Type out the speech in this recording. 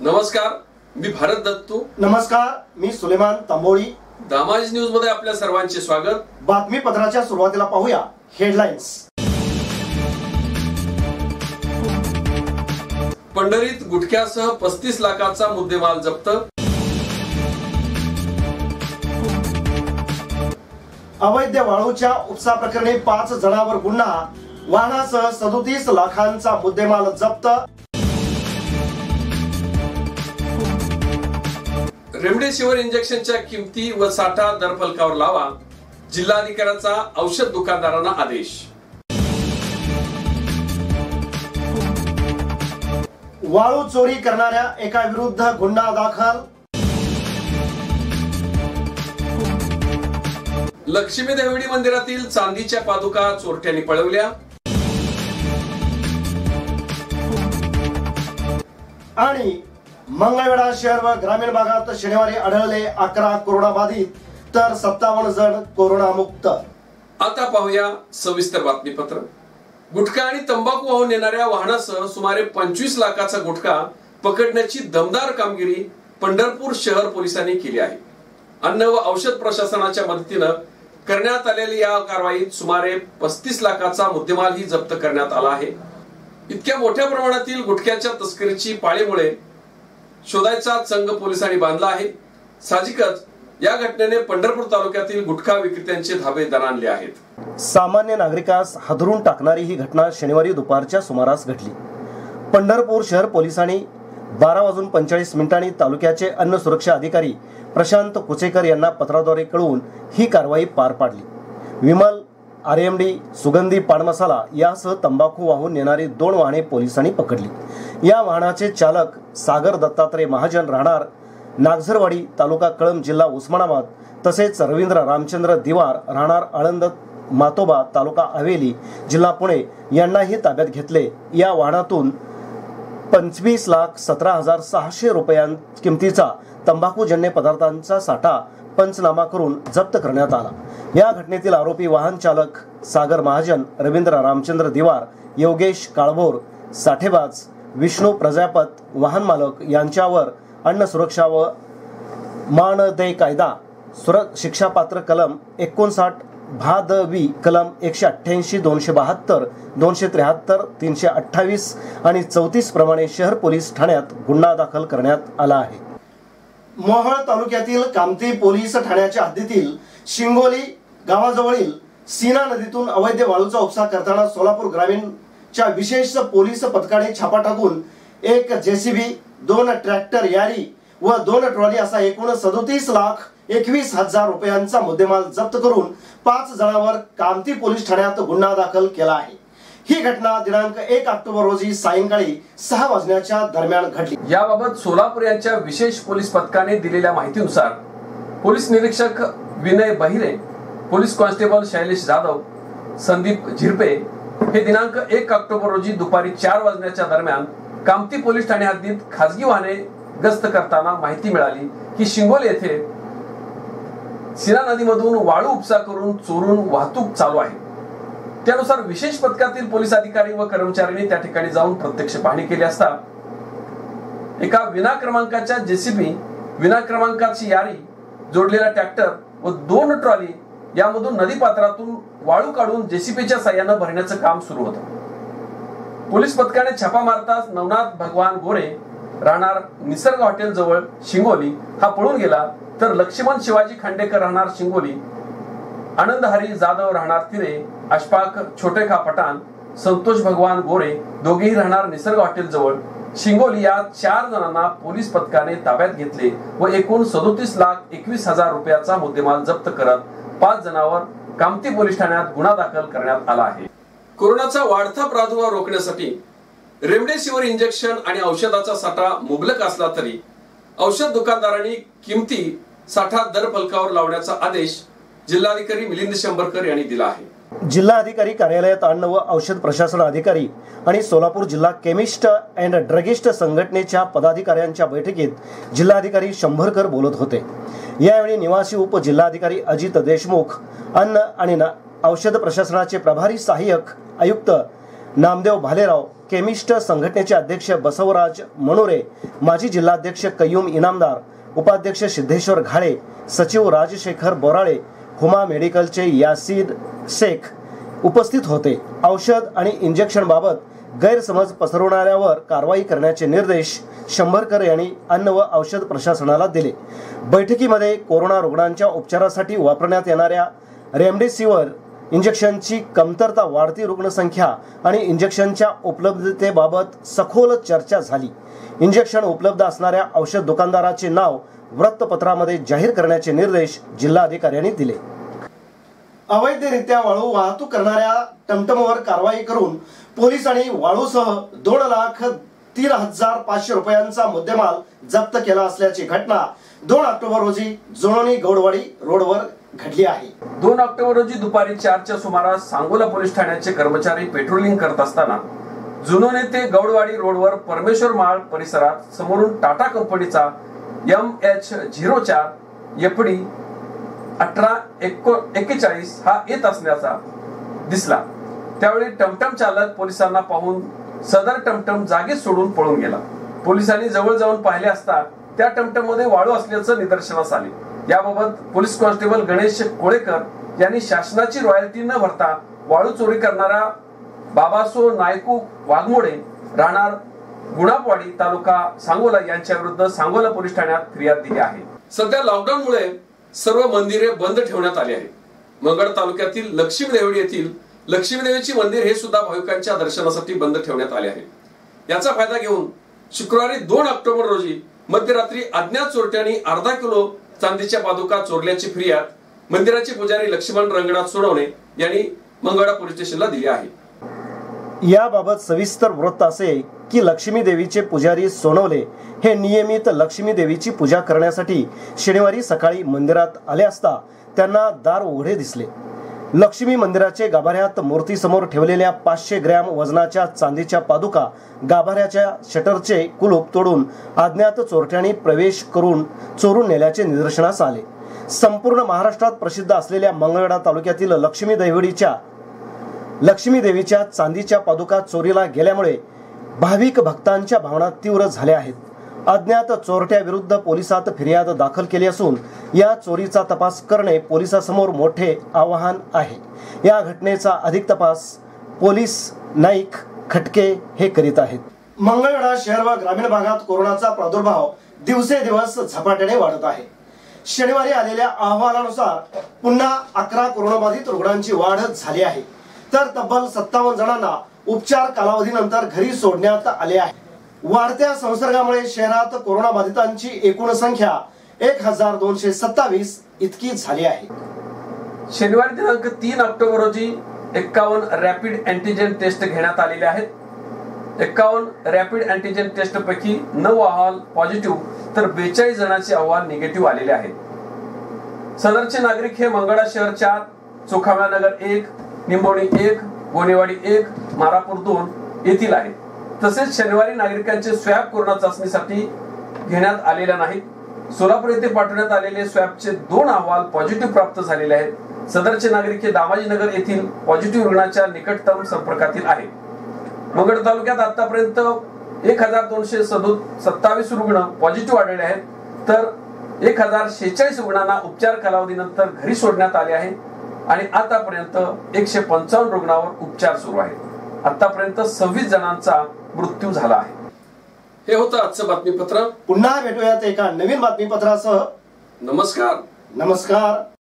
नमस्कार मी भारत दत्तू. नमस्कार मी सुलेमान तांबोळी. दामाज न्यूजमध्ये आपल्या सर्वांचे स्वागत. बातमीपत्राच्या सुरुवातीला पाहूया हेडलाईन्स पंढरीत गुटख्यासह पस्तीस लाखाचा मुद्देमाल जप्त. अवैध वाळूच्या उपसा प्रकरणी पाच जणांवर गुन्हा. वाहनासह सदोतीस लाखांचा मुद्देमाल जप्त. रेमडेसिवीर इंजेक्शनच्या किमती व साठा दरफलकावर लावा जिल्हाधिकाऱ्याचा औषध दुकानदारांना आदेश. वाळू चोरी करणाऱ्या एका विरुद्ध गुन्हा दाखल. लक्ष्मी देवडी मंदिरातील चांदीच्या पादुका चोरट्यांनी पळवल्या. आणि मंगळवेढा शहर व ग्रामीण भागात शनिवारी आढळले अकरा कोरोना बाधित तर सत्तावन्न जण कोरोना मुक्त आता पाहूया सविस्तर बातमीपत्र. गुटखा आणि तंबाखू वाहून येणाऱ्या वाहनासह सुमारे पंचवीस लाखाचा गुटखा पकडण्याची दमदार कामगिरी पंढरपूर शहर पोलिसांनी केली आहे. अन्न व औषध प्रशासनाच्या मदतीनं करण्यात आलेल्या या कारवाईत सुमारे पस्तीस लाखाचा मुद्देमालही जप्त करण्यात आला आहे. इतक्या मोठ्या प्रमाणातील गुटख्याच्या तस्करीची पाळीमुळे शोधायचा संघ पोलिसांनी बांधला आहे. साहजिकच या घटनेने पंढरपूर तालुक्यातील गुटखा विक्रेत्यांचे धाबे दणाणले आहेत. सामान्य नागरिकास हादरून टाकणारी ही घटना शनिवारी दुपारच्या सुमारास घडली. पंढरपूर शहर पोलिसांनी बारा वाजून पंचेचाळीस मिनिटांनी तालुक्याचे अन्न सुरक्षा अधिकारी प्रशांत कुचेकर यांना पत्राद्वारे कळवून ही कारवाई पार पाडली. विमल आर एम डी सुगंधी पानमसाला यासह तंबाखू वाहून नेणारी दोन वाहने पोलिसांनी पकडली. या वाहनाचे चालक सागर दत्तात्रय महाजन राहणार. नागझरवाडी तालुका कळंब जिल्हा उस्मानाबाद. तसेच रवींद्र रामचंद्र दिवार राहणार आळंद मातोबा तालुका हवेली जिल्हा पुणे यांनाही ताब्यात घेतले. या वाहनातून पंचवीस लाख सतरा हजार सहाशे रुपयां किमतीचा तंबाखूजन्य पदार्थांचा साठा पंचनामा करून जप्त करण्यात आला. या घटनेतील आरोपी वाहन चालक सागर महाजन रवींद्र रामचंद्र दिवार योगेश काळभोर साठेबाज विष्णू प्रजापत वाहन मालक यांच्यावर अन्न सुरक्षा व मानदेय कायदा सुर शिक्षापात्र कलम एकोणसाठ भादवी कलम एकशे अठ्ठ्याऐंशी दोनशे बहात्तर दोनशे त्र्याहत्तर तीनशे अठ्ठावीस आणि चौतीस प्रमाणे शहर पोलीस ठाण्यात गुन्हा दाखल करण्यात आला आहे. मोहळ तालुक्यातील कामती पोलीस ठाण्याच्या हद्दीतील शिंगोली गावाजवळील सीना नदीतून अवैध वाळूचा उपसा करताना सोलापूर ग्रामीण च्या विशेष पोलीस पथकाने छापा टाकून एक जेसीबी दोन ट्रॅक्टर यारी व दोन ट्रॉली असा एकूण सदोतीस लाख एकवीस हजार रुपयांचा मुद्देमाल जप्त करून पाच जणांवर कामती पोलीस ठाण्यात गुन्हा दाखल केला आहे. ही घटना दिनांक एक ऑक्टोबर रोजी सायंकाळी सहा वाजण्याच्या दरम्यान घडली. याबाबत सोलापूर यांच्या विशेष पोलीस पथकाने दिलेल्या माहितीनुसार पोलीस निरीक्षक विनय बहिरे पोलीस कॉन्स्टेबल शैलेश जाधव संदीप झिरपे हे दिनांक एक ऑक्टोबर रोजी दुपारी चार वाजण्याच्या दरम्यान कामती पोलीस ठाणे हद्दीत खासगी वाहने गस्त करताना माहिती मिळाली की शिंगोल येथे सीना नदीमधून वाळू उपसा करून चोरून वाहतूक चालू आहे. त्यानुसार विशेष पथकातील पोलीस अधिकारी व कर्मचाऱ्यांनी त्या ठिकाणी जाऊन प्रत्यक्ष पाहणी केली असता एका विना क्रमांकाच्या जेसीबी विना क्रमांकाची यारी जोडलेला ट्रॅक्टर व दोन ट्रॉली यामधून नदी पात्रातून वाळू काढून जेसीपीच्या साह्यानं भरण्याचं काम सुरू होतं. पोलीस पथकाने छापा मारताच नवनाथ भगवान गोरे राहणार निसर्ग हॉटेल जवळ शिंगोली हा पळून गेला तर लक्ष्मण शिवाजी खांडेकर राहणार शिंगोली आनंद हरी जाधव राहणार तिरे अशफाक छोटेखा पठाण संतोष भगवान गोरे दोघेही राहणार निसर्ग हॉटेल जवळ. शिंगोली या चार जणांना पोलीस पथकाने ताब्यात घेतले व एकूण सदोतीस लाख एकवीस हजार रुपयाचा मुद्देमाल जप्त करत पाच जणांवर कामती पोलीस ठाण्यात गुन्हा दाखल करण्यात आला आहे. कोरोनाचा वाढता प्रादुर्भाव रोखण्यासाठी रेमडेसिवीर इंजेक्शन आणि औषधाचा साठा मुबलक असला तरी औषध दुकानदारांनी किमती साठा दर फलकावर लावण्याचा आदेश जिल्हाधिकारी मिलिंद शंभरकर यांनी दिला आहे. जिल्हा अधिकारी कार्यालयात अन्न व औषध प्रशासन अधिकारी आणि सोलापूर जिल्हा केमिस्ट अँड ड्रगिस्ट संघटनेच्या पदाधिकाऱ्यांच्या बैठकीत जिल्हाधिकारी शंभरकर बोलत होते. यावेळी निवासी उपजिल्हाधिकारी अजित देशमुख अन्न आणि ना- औषध प्रशासनाचे प्रभारी सहाय्यक आयुक्त नामदेव भालेराव केमिस्ट संघटनेचे अध्यक्ष बसवराज मनोरे माजी जिल्हाध्यक्ष कय्यूम इनामदार उपाध्यक्ष सिद्धेश्वर घाळे सचिव राजशेखर बोराळे हुमा मेडिकलचे यासीद शेख उपस्थित होते. औषध आणि इंजेक्शन बाबत गैरसमज पसरवणाऱ्यावर कारवाई करण्याचे निर्देश शंभरकर यांनी अन्न व औषध प्रशासनाला दिले. बैठकीमध्ये कोरोना रुग्णांच्या उपचारासाठी वापरण्यात येणाऱ्या रेमडेसिवीर इंजेक्शनची कमतरता वाढती रुग्णसंख्या आणि इंजेक्शनच्या उपलब्धतेबाबत सखोल चर्चा झाली. इंजेक्शन उपलब्ध असणाऱ्या औषध दुकानदाराचे नाव वृत्तपत्रामध्ये जाहीर करण्याचे निर्देश जिल्हाधिकाऱ्यांनी दिले. अवैधरित्या वाळू वाहतूक करणाऱ्या टमटमवर कारवाई करून पोलिसांनी वाळूसह दोन लाख तीन हजार पाचशे रुपयांचा मुद्देमाल जप्त केला असल्याची घटना दोन ऑक्टोबर रोजी जोणोनी गौडवाडी रोडवर घडली आहे दोन ऑक्टोबर रोजी दुपारी चारच्या सुमारास सांगोला पोलीस ठाण्याचे कर्मचारी पेट्रोलिंग करत असताना जुनोने ते गौडवाडी रोडवर परमेश्वर माळ परिसरात समोरून टाटा कंपनीचा एम एच झिरो चार एफडी अठरा एको एक्केचाळीस हा येत असल्याचा दिसला. त्यावेळी टमटम चालक पोलिसांना पाहून सदर टमटम जागीच सोडून पळून गेला. पोलिसांनी जवळ जाऊन पाहिले असता त्या टमटममध्ये वाळू असल्याचं निदर्शनास आले. याबाबत पोलीस कॉन्स्टेबल गणेश कोळेकर यांनी शासनाची रॉयल्टी न भरता वाळू चोरी करणारा बाबासो नायकू वाघमोडे राहणार गुणापवाडी तालुका सांगोला यांच्या विरुद्ध सांगोला पोलीस ठाण्यात फिर्याद दिली आहे. सध्या लॉकडाऊन मुळे सर्व मंदिरे बंद ठेवण्यात आली आहेत. मंगळ तालुक्यातील लक्ष्मी देवडी येथील लक्ष्मी देवीचे मंदिर हे सुद्धा भाविकांच्या दर्शनासाठी बंद ठेवण्यात आले आहे. याचा फायदा घेऊन शुक्रवारी दोन ऑक्टोबर रोजी मध्यरात्री अज्ञात चोरट्यांनी अर्धा किलो चांदीच्या पादुका चोरल्याची फिर्याद मंदिराचे पुजारी लक्ष्मण रंगनाथ सोडवणे यांनी मंगळा पोलीस स्टेशनला दिली आहे. याबाबत सविस्तर वृत्त असे की लक्ष्मी देवीचे पुजारी सोनवले हे नियमित लक्ष्मी देवीची पूजा करण्यासाठी शनिवारी सकाळी मंदिरात आले असता त्यांना दार उघडे दिसले. लक्ष्मी मंदिराचे गाभाऱ्यात मूर्तीसमोर ठेवलेल्या पाचशे ग्रॅम वजनाच्या चांदीच्या पादुका गाभाऱ्याच्या शटरचे कुलूप तोडून अज्ञात चोरट्यांनी प्रवेश करून चोरून नेल्याचे निदर्शनास आले. संपूर्ण महाराष्ट्रात प्रसिद्ध असलेल्या मंगळवेढा तालुक्यातील लक्ष्मी दैवडीच्या लक्ष्मी देवीच्या चांदीच्या पादुका चोरीला गेल्यामुळे भाविक भक्तांच्या भावना तीव्र झाल्या आहेत. अज्ञात चोरट्याविरुद्ध पोलिसात फिर्याद दाखल केली असून या चोरीचा तपास करणे पोलिसासमोर मोठे आव्हान आहे. या घटनेचा अधिक तपास पोलीस नाईक खटके हे करीत आहेत. मंगळवेढा शहर व ग्रामीण भागात कोरोनाचा प्रादुर्भाव दिवसेदिवस झपाट्याने वाढत आहे. शनिवारी आलेल्या अहवालानुसार पुन्हा अकरा कोरोनाबाधित रुग्णांची वाढ झाली आहे. तर तब्बल सत्तावन्न जणांना उपचार कालावधीनंतर घरी सोडण्यात आले आहे. वाढत्या संसर्गामुळे शहरात कोरोना बाधितांची एकूण संख्या एक हजार दोनशे सत्तावीस इतकी झाली आहे. शनिवारी दिनांक तीन ऑक्टोबर रोजी एक्कावन्न रॅपिड अँटीजेन टेस्ट घेण्यात आलेले आहेत. एक्कावन्न रॅपिड अँटीजेन टेस्ट पैकी नऊ अहवाल पॉझिटिव्ह तर बेचाळीस जणांचे अहवाल निगेटिव्ह आलेले आहेत. सदरचे नागरिक हे मंगळा शहर चार चोखाव्या नगर एक निंबोणी एक गोनेवाडी एक मारापूर दोन येथील आहेत तसेच शनिवारी नागरिकांचे स्वॅब कोरोना चाचणीसाठी घेण्यात आलेल्या नाहीत. सोलापूर येथे पाठवण्यात आलेले स्वॅबचे दोन अहवाल पॉझिटिव्ह प्राप्त झालेले आहेत. सदरचे नागरिक हे दामाजीनगर येथील पॉझिटिव्ह रुग्णाच्या निकटतम संपर्कातील आहेत. मंगळ तालुक्यात आतापर्यंत एक हजार दोनशे सत्तावीस रुग्ण पॉझिटिव्ह आढळले आहेत. तर एक हजार शेहेचाळीस रुग्णांना उपचार कालावधीनंतर घरी सोडण्यात आले आहे. आणि आतापर्यंत एकशे पंचावन्न रुग्णावर उपचार सुरू आहेत. आतापर्यंत सव्वीस जणांचा मृत्यू झाला आहे. हे होतं आजचं बातमीपत्र. पुन्हा भेटूयात एका नवीन बातमीपत्रासह. नमस्कार. नमस्कार.